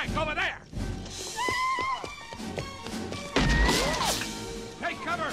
tank over there! Take cover!